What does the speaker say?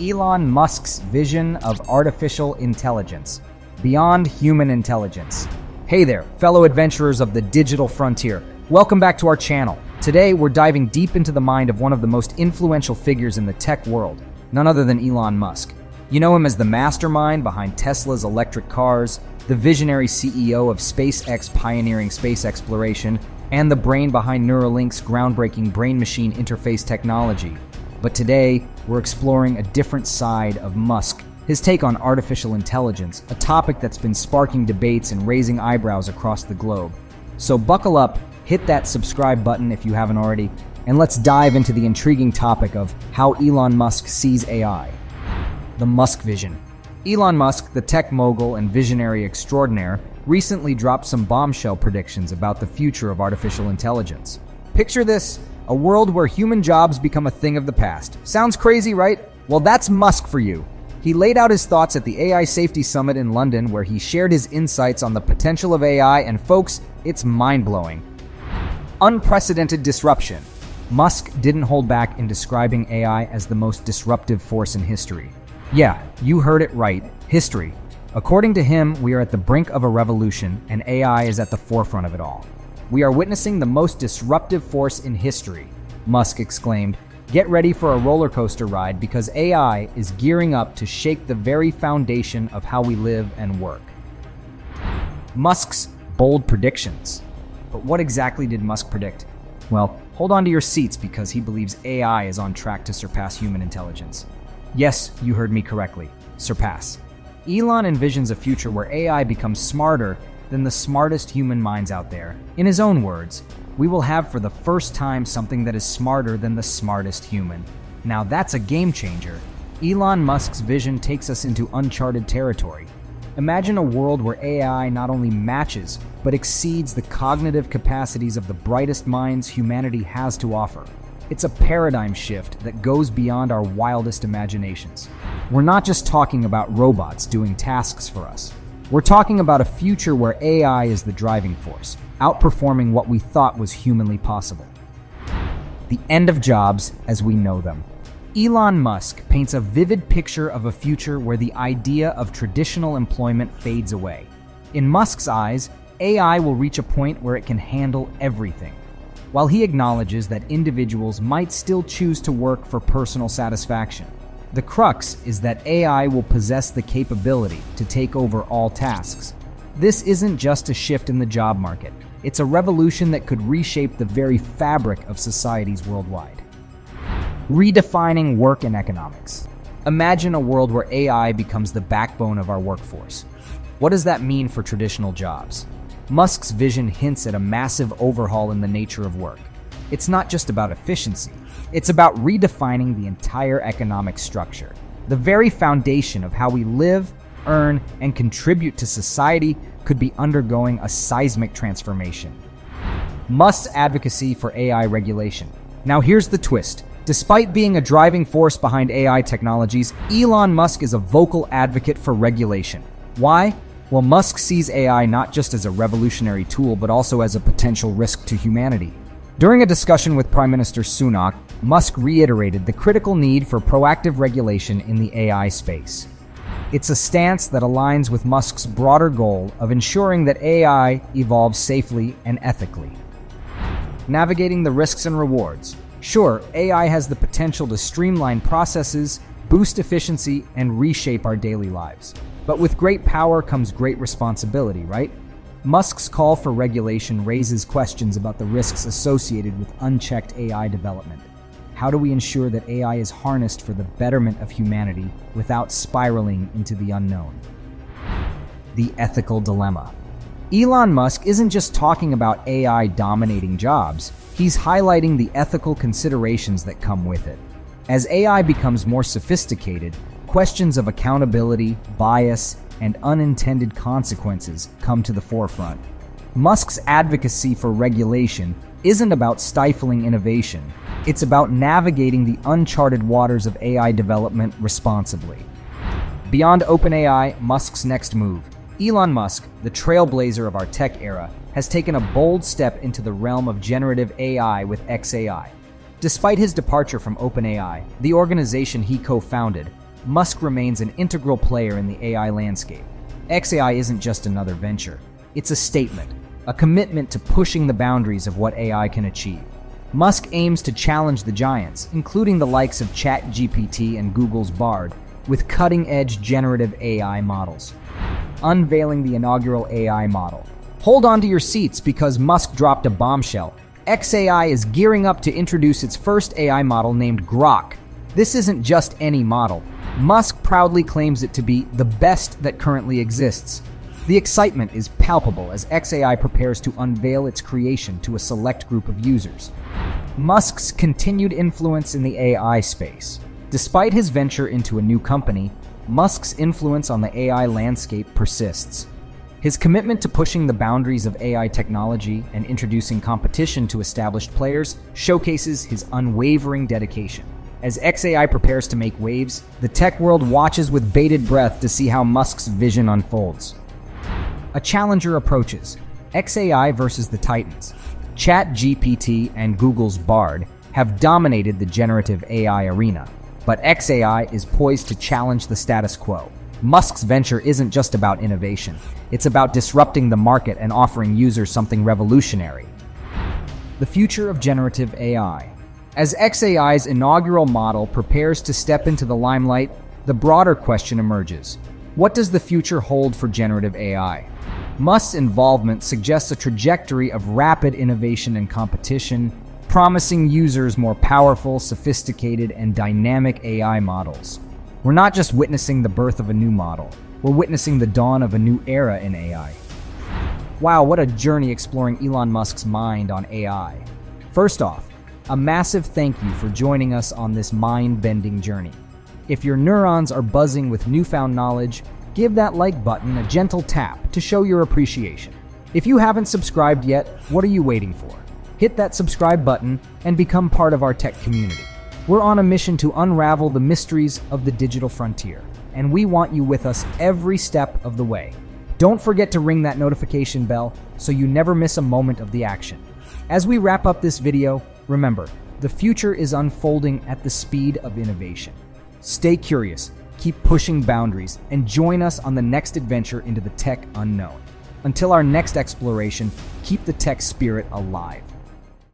Elon Musk's vision of artificial intelligence, beyond human intelligence. Hey there, fellow adventurers of the digital frontier. Welcome back to our channel. Today, we're diving deep into the mind of one of the most influential figures in the tech world, none other than Elon Musk. You know him as the mastermind behind Tesla's electric cars, the visionary CEO of SpaceX pioneering space exploration, and the brain behind Neuralink's groundbreaking brain machine interface technology. But today, we're exploring a different side of Musk, his take on artificial intelligence, a topic that's been sparking debates and raising eyebrows across the globe. So buckle up, hit that subscribe button if you haven't already, and let's dive into the intriguing topic of how Elon Musk sees AI the Musk Vision. Elon Musk, the tech mogul and visionary extraordinaire, recently dropped some bombshell predictions about the future of artificial intelligence. Picture this a world where human jobs become a thing of the past. Sounds crazy, right? Well, that's Musk for you. He laid out his thoughts at the AI Safety Summit in London, where he shared his insights on the potential of AI, and folks, it's mind blowing. Unprecedented disruption. Musk didn't hold back in describing AI as the most disruptive force in history. Yeah, you heard it right history. According to him, we are at the brink of a revolution, and AI is at the forefront of it all. We are witnessing the most disruptive force in history, Musk exclaimed. Get ready for a roller coaster ride because AI is gearing up to shake the very foundation of how we live and work. Musk's bold predictions. But what exactly did Musk predict? Well, hold on to your seats because he believes AI is on track to surpass human intelligence. Yes, you heard me correctly. Surpass. Elon envisions a future where AI becomes smarter than the smartest human minds out there. In his own words, we will have for the first time something that is smarter than the smartest human. Now that's a game changer. Elon Musk's vision takes us into uncharted territory. Imagine a world where AI not only matches, but exceeds the cognitive capacities of the brightest minds humanity has to offer. It's a paradigm shift that goes beyond our wildest imaginations. We're not just talking about robots doing tasks for us. We're talking about a future where AI is the driving force, outperforming what we thought was humanly possible. The end of jobs as we know them. Elon Musk paints a vivid picture of a future where the idea of traditional employment fades away. In Musk's eyes, AI will reach a point where it can handle everything while he acknowledges that individuals might still choose to work for personal satisfaction. The crux is that AI will possess the capability to take over all tasks. This isn't just a shift in the job market, it's a revolution that could reshape the very fabric of societies worldwide. Redefining work and economics. Imagine a world where AI becomes the backbone of our workforce. What does that mean for traditional jobs? Musk's vision hints at a massive overhaul in the nature of work. It's not just about efficiency, it's about redefining the entire economic structure. The very foundation of how we live, earn, and contribute to society could be undergoing a seismic transformation. Musk's advocacy for AI regulation. Now, here's the twist. Despite being a driving force behind AI technologies, Elon Musk is a vocal advocate for regulation. Why? Well, Musk sees AI not just as a revolutionary tool, but also as a potential risk to humanity. During a discussion with Prime Minister Sunak, Musk reiterated the critical need for proactive regulation in the AI space. It's a stance that aligns with Musk's broader goal of ensuring that AI evolves safely and ethically. Navigating the risks and rewards. Sure, AI has the potential to streamline processes, boost efficiency, and reshape our daily lives. But with great power comes great responsibility, right? Musk's call for regulation raises questions about the risks associated with unchecked AI development. How do we ensure that AI is harnessed for the betterment of humanity without spiraling into the unknown? The ethical dilemma. Elon Musk isn't just talking about AI dominating jobs, he's highlighting the ethical considerations that come with it. As AI becomes more sophisticated, questions of accountability, bias, and unintended consequences come to the forefront. Musk's advocacy for regulation isn't about stifling innovation, it's about navigating the uncharted waters of AI development responsibly. Beyond OpenAI, Musk's next move. Elon Musk, the trailblazer of our tech era, has taken a bold step into the realm of generative AI with XAI. Despite his departure from OpenAI, the organization he co founded, Musk remains an integral player in the AI landscape. XAI isn't just another venture, it's a statement, a commitment to pushing the boundaries of what AI can achieve. Musk aims to challenge the giants, including the likes of ChatGPT and Google's Bard, with cutting edge generative AI models. Unveiling the inaugural AI model. Hold on to your seats because Musk dropped a bombshell. XAI is gearing up to introduce its first AI model named Grok. This isn't just any model. Musk proudly claims it to be the best that currently exists. The excitement is palpable as XAI prepares to unveil its creation to a select group of users. Musk's continued influence in the AI space. Despite his venture into a new company, Musk's influence on the AI landscape persists. His commitment to pushing the boundaries of AI technology and introducing competition to established players showcases his unwavering dedication. As XAI prepares to make waves, the tech world watches with bated breath to see how Musk's vision unfolds. A challenger approaches XAI versus the Titans. ChatGPT and Google's Bard have dominated the generative AI arena, but XAI is poised to challenge the status quo. Musk's venture isn't just about innovation, it's about disrupting the market and offering users something revolutionary. The future of generative AI. As XAI's inaugural model prepares to step into the limelight, the broader question emerges. What does the future hold for generative AI? Musk's involvement suggests a trajectory of rapid innovation and competition, promising users more powerful, sophisticated, and dynamic AI models. We're not just witnessing the birth of a new model, we're witnessing the dawn of a new era in AI. Wow, what a journey exploring Elon Musk's mind on AI. First off, a massive thank you for joining us on this mind bending journey. If your neurons are buzzing with newfound knowledge, give that like button a gentle tap to show your appreciation. If you haven't subscribed yet, what are you waiting for? Hit that subscribe button and become part of our tech community. We're on a mission to unravel the mysteries of the digital frontier, and we want you with us every step of the way. Don't forget to ring that notification bell so you never miss a moment of the action. As we wrap up this video, Remember, the future is unfolding at the speed of innovation. Stay curious, keep pushing boundaries, and join us on the next adventure into the tech unknown. Until our next exploration, keep the tech spirit alive.